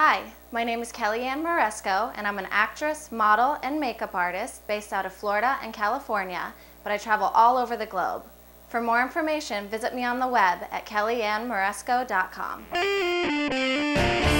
Hi, my name is Kelly Ann Maresco, and I'm an actress, model, and makeup artist based out of Florida and California, but I travel all over the globe. For more information, visit me on the web at kellyannmaresco.com.